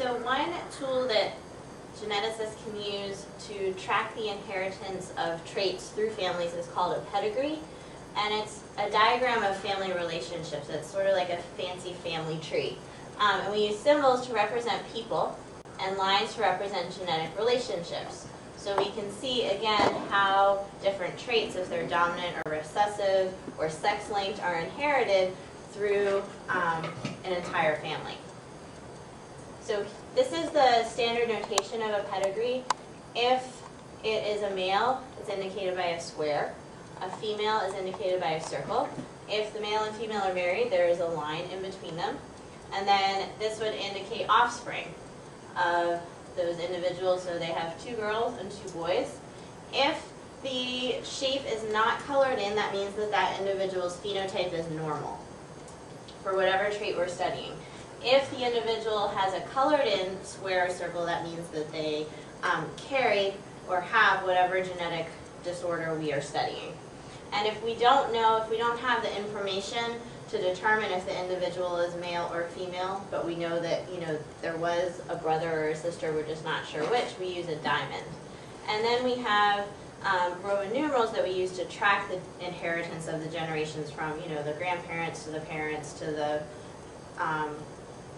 So one tool that geneticists can use to track the inheritance of traits through families is called a pedigree. And it's a diagram of family relationships. It's sort of like a fancy family tree. Um, and we use symbols to represent people and lines to represent genetic relationships. So we can see, again, how different traits, if they're dominant or recessive or sex-linked, are inherited through um, an entire family. So this is the standard notation of a pedigree. If it is a male, it's indicated by a square. A female is indicated by a circle. If the male and female are married, there is a line in between them. And then this would indicate offspring of those individuals. So they have two girls and two boys. If the shape is not colored in, that means that that individual's phenotype is normal for whatever trait we're studying. If the individual has a colored in square or circle, that means that they um, carry or have whatever genetic disorder we are studying. And if we don't know, if we don't have the information to determine if the individual is male or female, but we know that, you know, there was a brother or a sister, we're just not sure which, we use a diamond. And then we have um, Roman numerals that we use to track the inheritance of the generations from, you know, the grandparents to the parents to the um,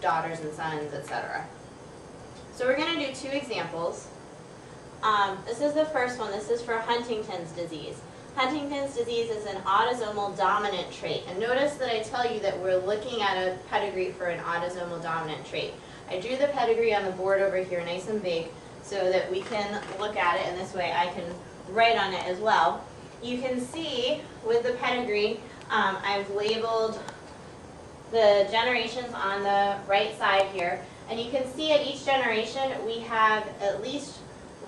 daughters and sons, etc. So we're going to do two examples. Um, this is the first one. This is for Huntington's disease. Huntington's disease is an autosomal dominant trait. And notice that I tell you that we're looking at a pedigree for an autosomal dominant trait. I drew the pedigree on the board over here nice and big so that we can look at it and this way I can write on it as well. You can see with the pedigree, um, I've labeled the generations on the right side here. And you can see at each generation we have at least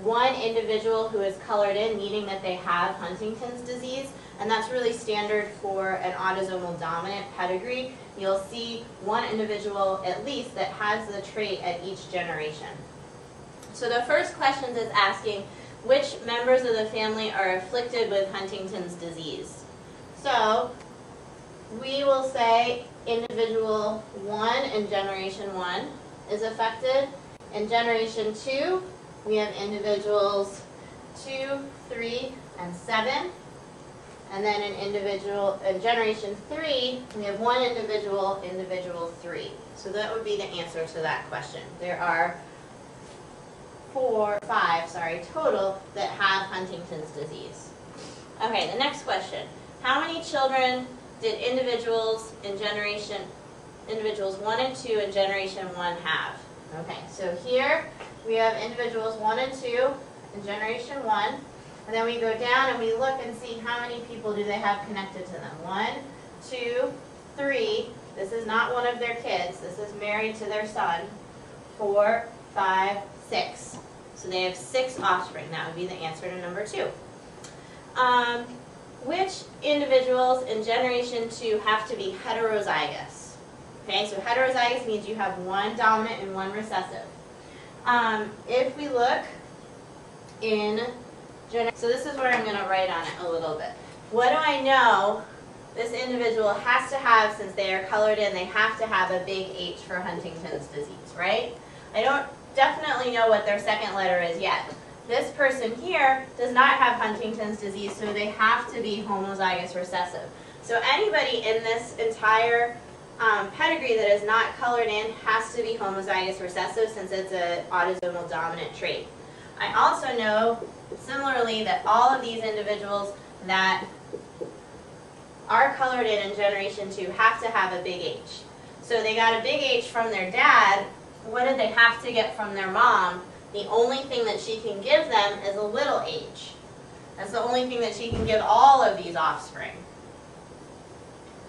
one individual who is colored in, meaning that they have Huntington's disease, and that's really standard for an autosomal dominant pedigree. You'll see one individual at least that has the trait at each generation. So the first question is asking, which members of the family are afflicted with Huntington's disease? So we will say individual 1 in generation 1 is affected. In generation 2, we have individuals 2, 3, and 7. And then in individual, in generation 3, we have one individual, individual 3. So that would be the answer to that question. There are four, five, sorry, total that have Huntington's disease. Okay, the next question. How many children did individuals in generation, individuals 1 and 2 in generation 1 have? Okay, so here we have individuals 1 and 2 in generation 1. And then we go down and we look and see how many people do they have connected to them. One, two, three. This is not one of their kids. This is married to their son. Four, five, six. So they have six offspring. That would be the answer to number two. Um, which individuals in generation two have to be heterozygous? Okay, so heterozygous means you have one dominant and one recessive. Um, if we look in, so this is where I'm going to write on it a little bit. What do I know this individual has to have, since they are colored in, they have to have a big H for Huntington's disease, right? I don't definitely know what their second letter is yet. This person here does not have Huntington's disease, so they have to be homozygous recessive. So anybody in this entire um, pedigree that is not colored in has to be homozygous recessive since it's an autosomal dominant trait. I also know, similarly, that all of these individuals that are colored in in generation 2 have to have a big H. So they got a big H from their dad. What did they have to get from their mom? The only thing that she can give them is a little h. That's the only thing that she can give all of these offspring.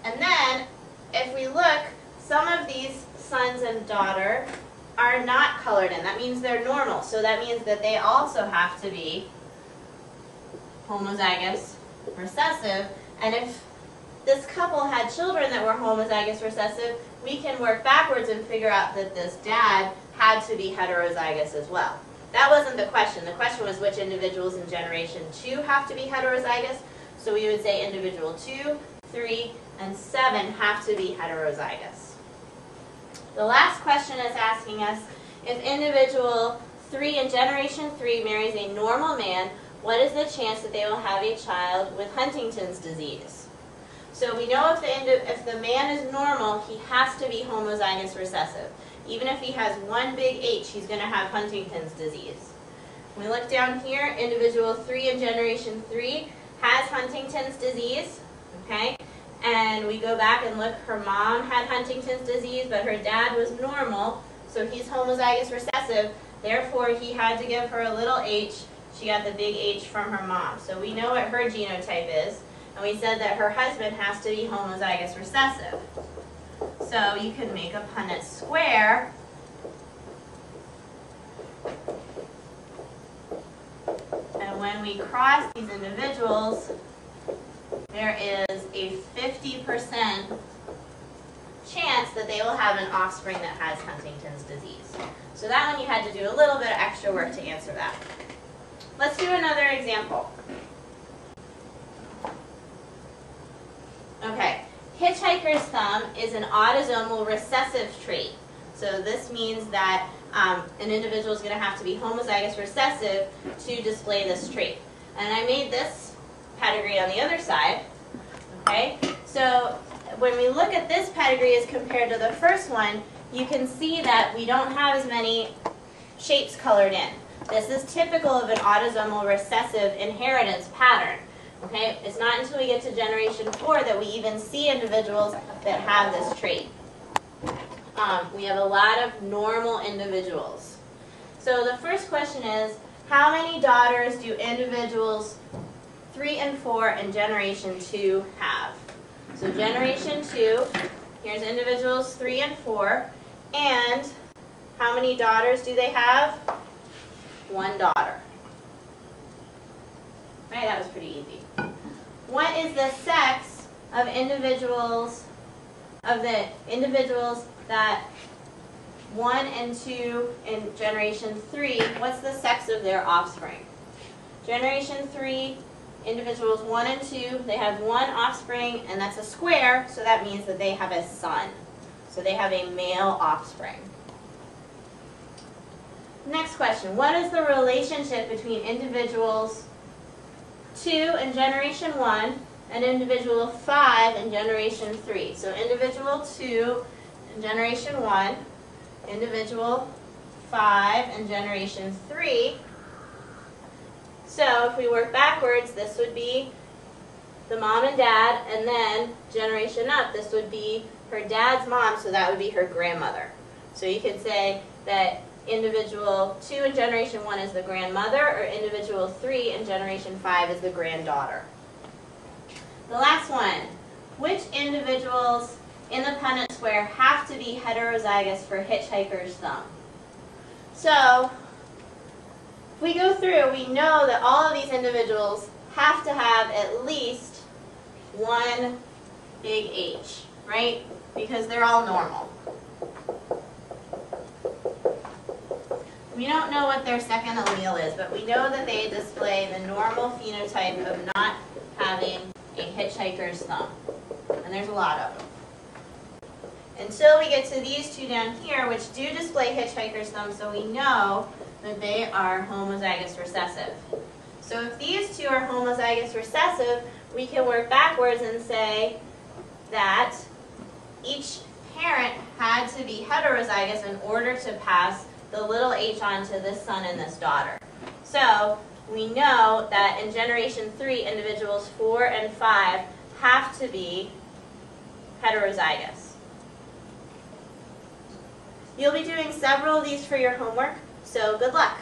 And then, if we look, some of these sons and daughter are not colored in. That means they're normal. So that means that they also have to be homozygous recessive. And if this couple had children that were homozygous recessive, we can work backwards and figure out that this dad had to be heterozygous as well. That wasn't the question. The question was which individuals in generation 2 have to be heterozygous. So we would say individual 2, 3, and 7 have to be heterozygous. The last question is asking us if individual 3 in generation 3 marries a normal man, what is the chance that they will have a child with Huntington's disease? So we know if the, if the man is normal, he has to be homozygous recessive. Even if he has one big H, he's going to have Huntington's disease. We look down here, individual 3 in generation 3 has Huntington's disease, okay? And we go back and look, her mom had Huntington's disease, but her dad was normal, so he's homozygous recessive. Therefore, he had to give her a little h. She got the big H from her mom. So we know what her genotype is, and we said that her husband has to be homozygous recessive. So you can make a Punnett square and when we cross these individuals, there is a 50% chance that they will have an offspring that has Huntington's disease. So that one you had to do a little bit of extra work to answer that. Let's do another example. Okay, hitchhiker's thumb is an autosomal recessive trait. So this means that um, an individual is going to have to be homozygous recessive to display this trait. And I made this pedigree on the other side. Okay, so when we look at this pedigree as compared to the first one, you can see that we don't have as many shapes colored in. This is typical of an autosomal recessive inheritance pattern. Okay, it's not until we get to generation four that we even see individuals that have this trait. Um, we have a lot of normal individuals. So the first question is, how many daughters do individuals three and four in generation two have? So generation two, here's individuals three and four, and how many daughters do they have? One daughter. Right, that was pretty easy. What is the sex of individuals, of the individuals that one and two in generation three, what's the sex of their offspring? Generation three, individuals one and two, they have one offspring, and that's a square, so that means that they have a son. So they have a male offspring. Next question, what is the relationship between individuals two in generation one and individual five in generation three? So individual two in generation one, individual five in generation three, so if we work backwards, this would be the mom and dad, and then generation up, this would be her dad's mom, so that would be her grandmother. So you could say that individual 2 in generation 1 is the grandmother, or individual 3 in generation 5 is the granddaughter. The last one, which individuals in the Punnett square have to be heterozygous for hitchhiker's thumb? So if we go through, we know that all of these individuals have to have at least one big H, right? Because they're all normal. We don't know what their second allele is, but we know that they display the normal phenotype of not having a hitchhiker's thumb. And there's a lot of them. Until we get to these two down here, which do display hitchhiker's thumb, so we know that they are homozygous recessive. So if these two are homozygous recessive, we can work backwards and say that each parent had to be heterozygous in order to pass the little h on to this son and this daughter. So we know that in generation 3, individuals 4 and 5 have to be heterozygous. You'll be doing several of these for your homework. So good luck.